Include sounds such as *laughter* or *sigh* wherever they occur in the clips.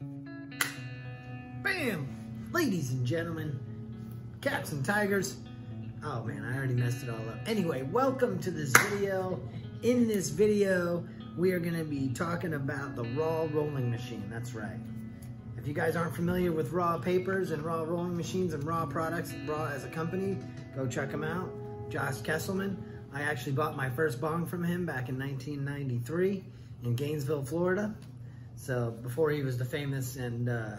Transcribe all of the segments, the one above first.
Bam! Ladies and gentlemen, cats and tigers. Oh man, I already messed it all up. Anyway, welcome to this video. In this video, we are gonna be talking about the Raw rolling machine. That's right. If you guys aren't familiar with Raw papers and Raw rolling machines and Raw products, Raw as a company, go check them out. Josh Kesselman. I actually bought my first bong from him back in 1993 in Gainesville, Florida. So before he was the famous and uh,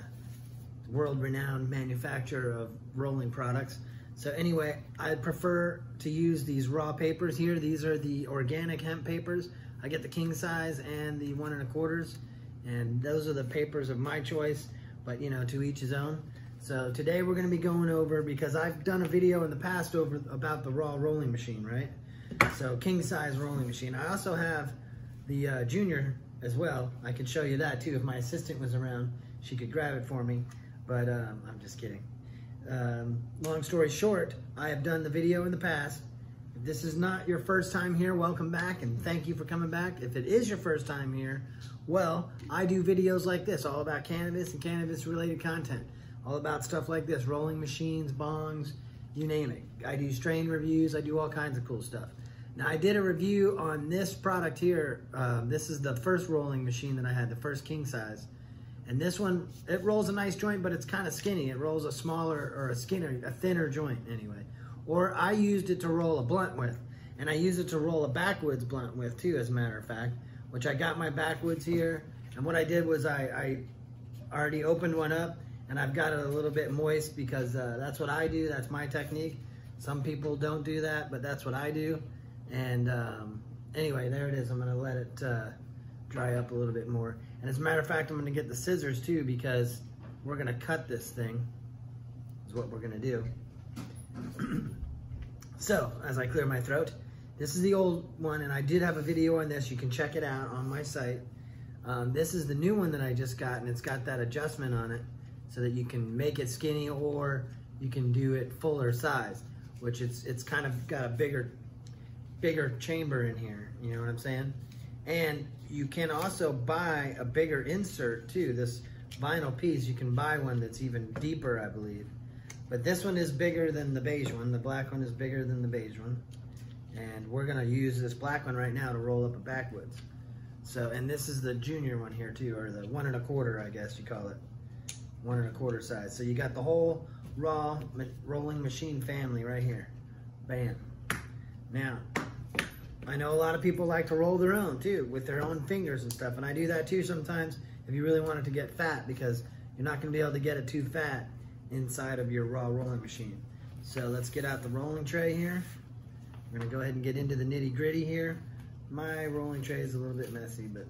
world-renowned manufacturer of rolling products. So anyway, I prefer to use these raw papers here. These are the organic hemp papers. I get the king size and the one and a quarters. And those are the papers of my choice, but you know, to each his own. So today we're gonna be going over, because I've done a video in the past over about the raw rolling machine, right? So king size rolling machine. I also have the uh, junior as well. I could show you that too. If my assistant was around, she could grab it for me. But um, I'm just kidding. Um, long story short, I have done the video in the past. If this is not your first time here, welcome back and thank you for coming back. If it is your first time here, well, I do videos like this, all about cannabis and cannabis related content. All about stuff like this, rolling machines, bongs, you name it. I do strain reviews, I do all kinds of cool stuff. Now I did a review on this product here. Um, this is the first rolling machine that I had, the first king size. And this one, it rolls a nice joint, but it's kind of skinny. It rolls a smaller or a skinner, a thinner joint anyway. Or I used it to roll a blunt with. And I use it to roll a backwoods blunt with too, as a matter of fact, which I got my backwoods here. And what I did was I, I already opened one up and I've got it a little bit moist because uh, that's what I do. That's my technique. Some people don't do that, but that's what I do. And um, anyway, there it is. I'm gonna let it uh, dry up a little bit more. And as a matter of fact, I'm gonna get the scissors too because we're gonna cut this thing, is what we're gonna do. *clears throat* so, as I clear my throat, this is the old one and I did have a video on this. You can check it out on my site. Um, this is the new one that I just got and it's got that adjustment on it so that you can make it skinny or you can do it fuller size, which it's, it's kind of got a bigger, bigger chamber in here. You know what I'm saying? And you can also buy a bigger insert too. This vinyl piece, you can buy one that's even deeper, I believe. But this one is bigger than the beige one. The black one is bigger than the beige one. And we're gonna use this black one right now to roll up a backwoods. So, and this is the junior one here too, or the one and a quarter, I guess you call it. One and a quarter size. So you got the whole raw rolling machine family right here. Bam. Now, I know a lot of people like to roll their own too, with their own fingers and stuff. And I do that too sometimes if you really want it to get fat because you're not gonna be able to get it too fat inside of your raw rolling machine. So let's get out the rolling tray here. We're gonna go ahead and get into the nitty gritty here. My rolling tray is a little bit messy, but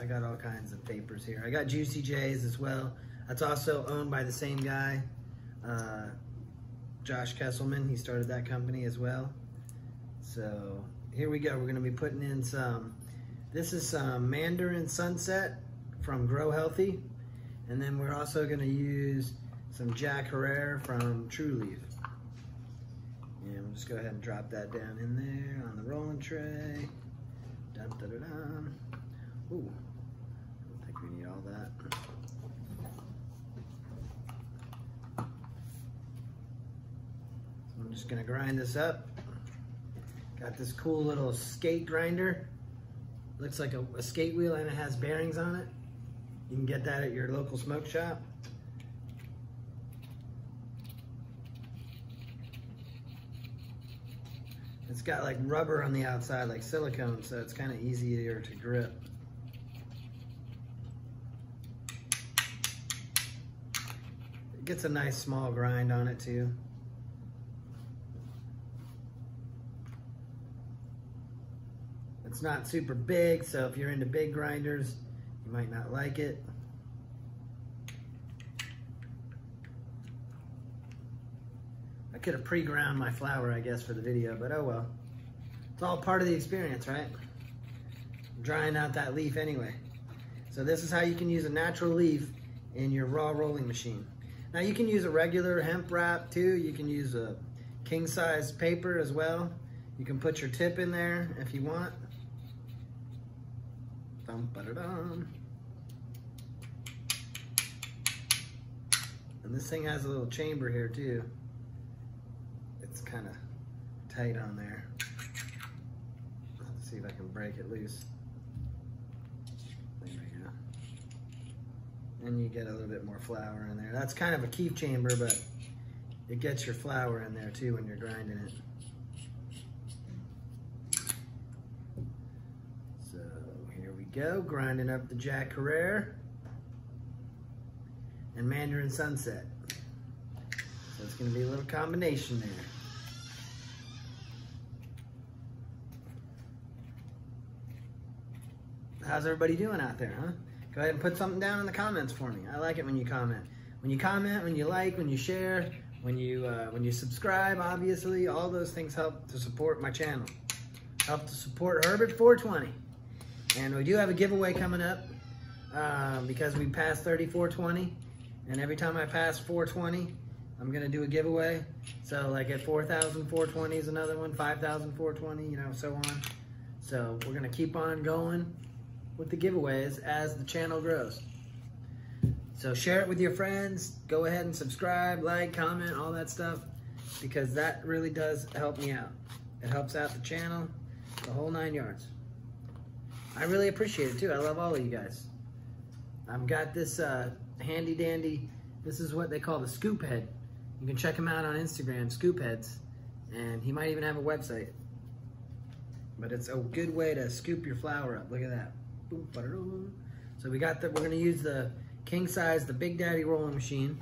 I got all kinds of papers here. I got Juicy Jay's as well. That's also owned by the same guy, uh, Josh Kesselman. He started that company as well. So here we go. We're gonna be putting in some, this is some Mandarin Sunset from Grow Healthy. And then we're also gonna use some Jack Herer from Trulieve. And we'll just go ahead and drop that down in there on the rolling tray. Dun, dun, dun, dun. Ooh, I don't think we need all that. I'm just gonna grind this up. Got this cool little skate grinder. Looks like a, a skate wheel and it has bearings on it. You can get that at your local smoke shop. It's got like rubber on the outside, like silicone, so it's kind of easier to grip. It gets a nice small grind on it too. Not super big, so if you're into big grinders, you might not like it. I could have pre-ground my flower, I guess, for the video, but oh well. It's all part of the experience, right? drying out that leaf anyway. So this is how you can use a natural leaf in your raw rolling machine. Now you can use a regular hemp wrap too. You can use a king size paper as well. You can put your tip in there if you want. Dum dum. And this thing has a little chamber here too. It's kind of tight on there. Let's see if I can break it loose. There we go. And you get a little bit more flower in there. That's kind of a kief chamber, but it gets your flower in there too when you're grinding it. Go, grinding up the Jack Herer and Mandarin Sunset. So it's gonna be a little combination there. How's everybody doing out there, huh? Go ahead and put something down in the comments for me. I like it when you comment. When you comment, when you like, when you share, when you uh, when you subscribe, obviously, all those things help to support my channel. Help to support Herbit 420. And we do have a giveaway coming up uh, because we passed 3420. And every time I pass 420, I'm gonna do a giveaway. So like at 4,420 is another one, 5,420, you know, so on. So we're gonna keep on going with the giveaways as the channel grows. So share it with your friends. Go ahead and subscribe, like, comment, all that stuff, because that really does help me out. It helps out the channel, the whole nine yards. I really appreciate it too. I love all of you guys. I've got this uh, handy dandy, this is what they call the scoop head. You can check him out on Instagram, Scoop Heads, and he might even have a website. But it's a good way to scoop your flower up. Look at that. So we got the, we're gonna use the king size, the Big Daddy rolling machine.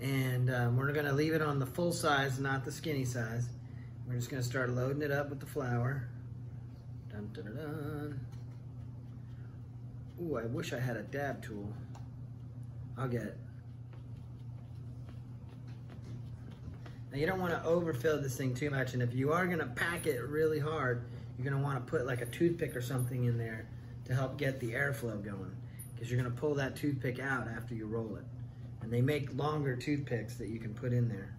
And um, we're gonna leave it on the full size, not the skinny size. We're just gonna start loading it up with the flower. Dun, dun, dun. Ooh, I wish I had a dab tool. I'll get it. Now you don't want to overfill this thing too much, and if you are gonna pack it really hard, you're gonna wanna put like a toothpick or something in there to help get the airflow going. Because you're gonna pull that toothpick out after you roll it. And they make longer toothpicks that you can put in there.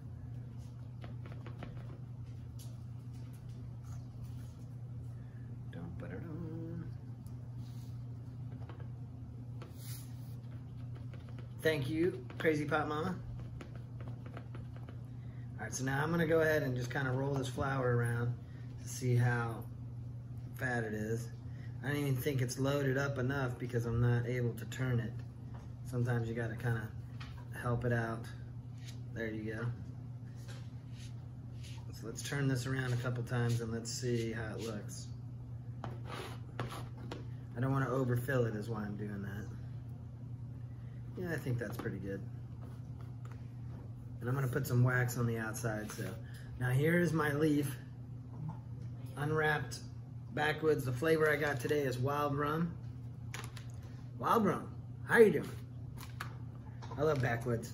Thank you, Crazy Pot Mama. All right, so now I'm gonna go ahead and just kind of roll this flower around to see how fat it is. I don't even think it's loaded up enough because I'm not able to turn it. Sometimes you gotta kind of help it out. There you go. So let's turn this around a couple times and let's see how it looks. I don't want to overfill it is why I'm doing that. Yeah, I think that's pretty good. And I'm gonna put some wax on the outside, so. Now here's my leaf, unwrapped backwoods. The flavor I got today is wild rum. Wild rum, how you doing? I love backwoods.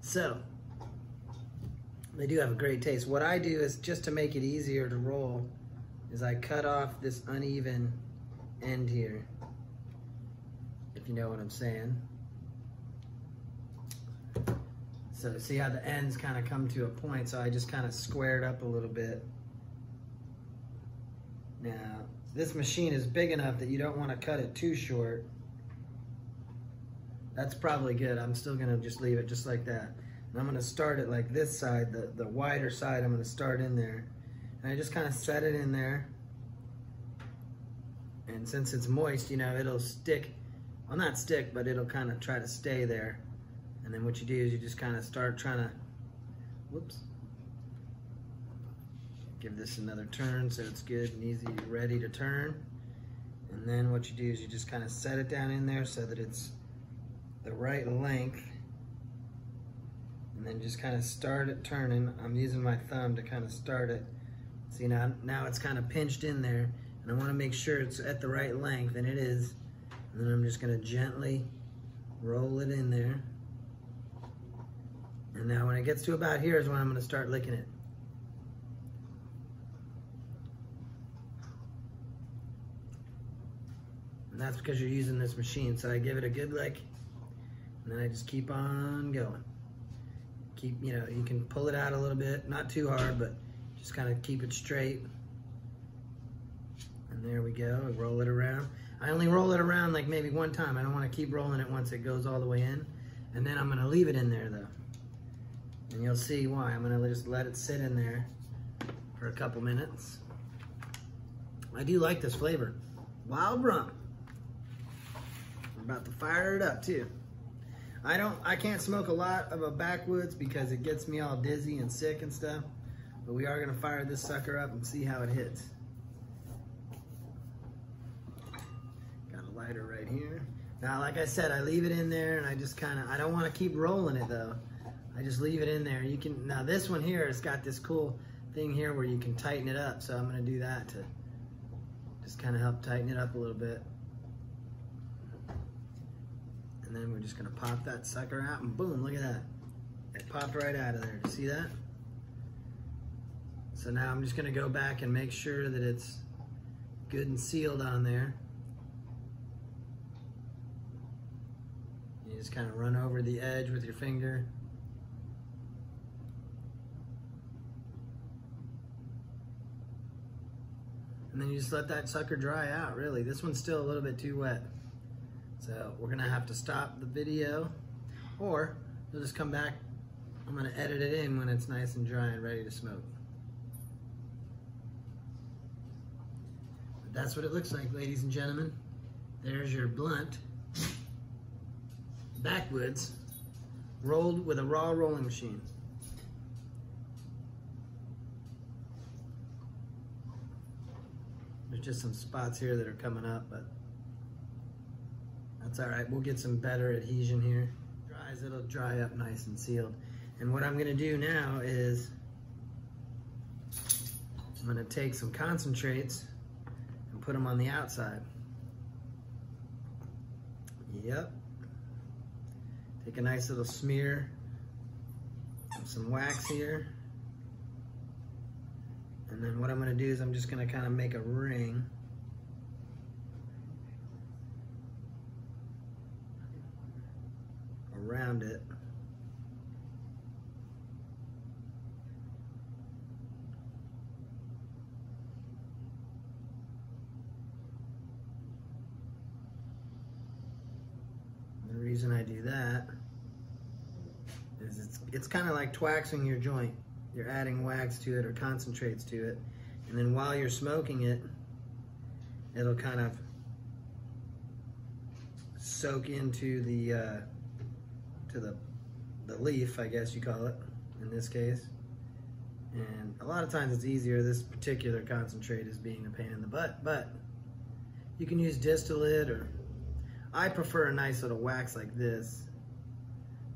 So, they do have a great taste. What I do is just to make it easier to roll, is I cut off this uneven end here, if you know what I'm saying. So see how the ends kind of come to a point, so I just kind of squared up a little bit. Now, this machine is big enough that you don't want to cut it too short. That's probably good. I'm still gonna just leave it just like that. And I'm gonna start it like this side, the, the wider side, I'm gonna start in there. And I just kind of set it in there. And since it's moist, you know, it'll stick, well not stick, but it'll kind of try to stay there. And then what you do is you just kind of start trying to, whoops, give this another turn so it's good and easy, ready to turn. And then what you do is you just kind of set it down in there so that it's the right length. And then just kind of start it turning. I'm using my thumb to kind of start it. See now, now it's kind of pinched in there and I want to make sure it's at the right length and it is. And then I'm just going to gently roll it in there. And now when it gets to about here is when I'm gonna start licking it. And that's because you're using this machine. So I give it a good lick, and then I just keep on going. Keep, you know, you can pull it out a little bit, not too hard, but just kind of keep it straight. And there we go, I roll it around. I only roll it around like maybe one time. I don't wanna keep rolling it once it goes all the way in. And then I'm gonna leave it in there though. And you'll see why. I'm gonna just let it sit in there for a couple minutes. I do like this flavor. Wild rum. I'm about to fire it up too. I don't, I can't smoke a lot of a backwoods because it gets me all dizzy and sick and stuff. But we are gonna fire this sucker up and see how it hits. Got a lighter right here. Now, like I said, I leave it in there and I just kind of, I don't want to keep rolling it though. I just leave it in there. You can, now this one here, it's got this cool thing here where you can tighten it up. So I'm gonna do that to just kind of help tighten it up a little bit. And then we're just gonna pop that sucker out and boom, look at that. It popped right out of there, see that? So now I'm just gonna go back and make sure that it's good and sealed on there. You just kind of run over the edge with your finger. And then you just let that sucker dry out, really. This one's still a little bit too wet. So we're gonna have to stop the video or you'll just come back. I'm gonna edit it in when it's nice and dry and ready to smoke. But that's what it looks like, ladies and gentlemen. There's your blunt backwoods rolled with a raw rolling machine. Just some spots here that are coming up, but that's all right. We'll get some better adhesion here. Dries, it'll dry up nice and sealed. And what I'm gonna do now is I'm gonna take some concentrates and put them on the outside. Yep. Take a nice little smear of some wax here. And then what I'm gonna do is I'm just gonna kind of make a ring. around it. The reason I do that is it's, it's kind of like twaxing your joint. You're adding wax to it or concentrates to it. And then while you're smoking it, it'll kind of soak into the uh, to the the leaf, I guess you call it, in this case. And a lot of times it's easier. This particular concentrate is being a pain in the butt, but you can use distillate or I prefer a nice little wax like this,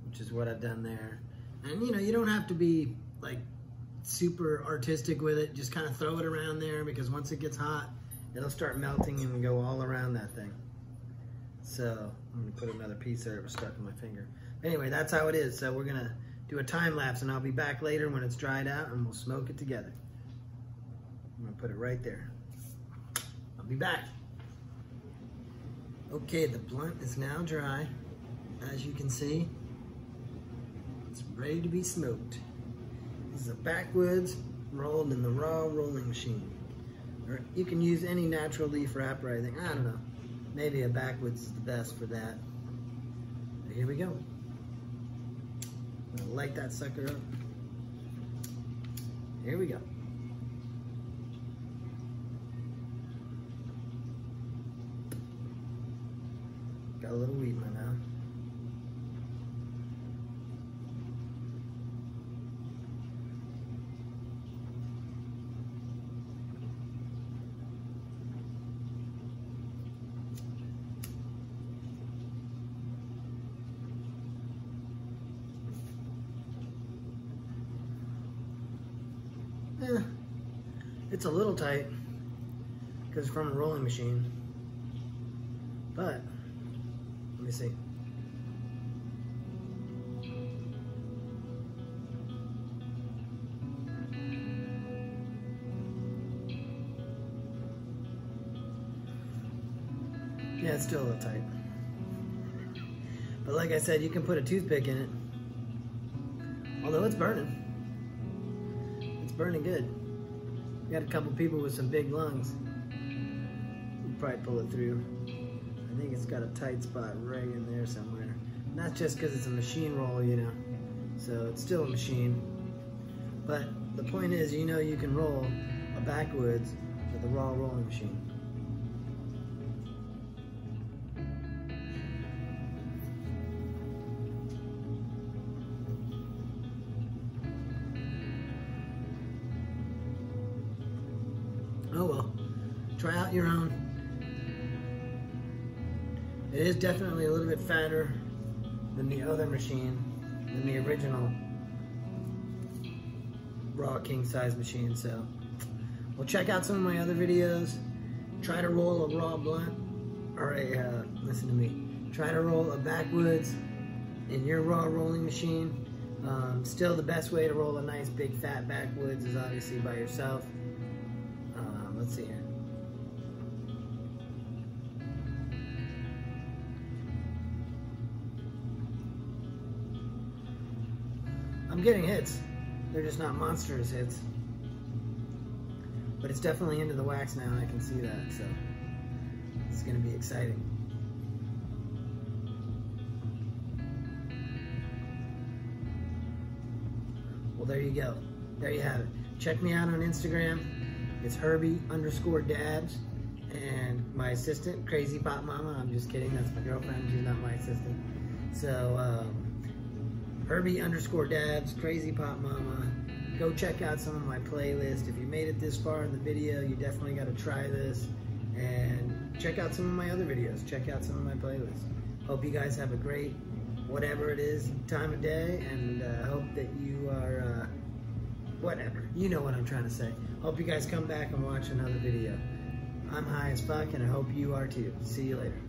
which is what I've done there. And you know, you don't have to be like super artistic with it. Just kind of throw it around there because once it gets hot, it'll start melting and go all around that thing. So I'm gonna put another piece there. It was stuck in my finger. Anyway, that's how it is. So we're gonna do a time lapse and I'll be back later when it's dried out and we'll smoke it together. I'm gonna put it right there. I'll be back. Okay, the blunt is now dry. As you can see, it's ready to be smoked. This is a backwoods rolled in the raw rolling machine. Or you can use any natural leaf wrap or anything. I don't know. Maybe a backwoods is the best for that. But here we go. I'm light that sucker up. Here we go. Got a little weed in it's a little tight because from a rolling machine. But, let me see. Yeah, it's still a little tight. But like I said, you can put a toothpick in it. Although it's burning. It's burning good. Got a couple people with some big lungs. You probably pull it through. I think it's got a tight spot right in there somewhere. Not just because it's a machine roll, you know. So it's still a machine. But the point is, you know you can roll a backwoods with a raw rolling machine. It is definitely a little bit fatter than the other machine, than the original raw king size machine. So, well, check out some of my other videos. Try to roll a raw blunt, or a uh, listen to me. Try to roll a backwoods in your raw rolling machine. Um, still, the best way to roll a nice big fat backwoods is obviously by yourself. Um, let's see here. I'm getting hits. They're just not monstrous hits. But it's definitely into the wax now, I can see that, so it's to be exciting. Well, there you go. There you have it. Check me out on Instagram. It's Herbie underscore Dabs. And my assistant, Crazy Pop Mama. I'm just kidding. That's my girlfriend. She's not my assistant. So, um, Herbie underscore Dabs, Crazy Pop Mama. Go check out some of my playlist. If you made it this far in the video, you definitely got to try this. And check out some of my other videos. Check out some of my playlists. Hope you guys have a great whatever it is time of day. And uh, hope that you are, uh, whatever. You know what I'm trying to say. Hope you guys come back and watch another video. I'm high as fuck and I hope you are too. See you later.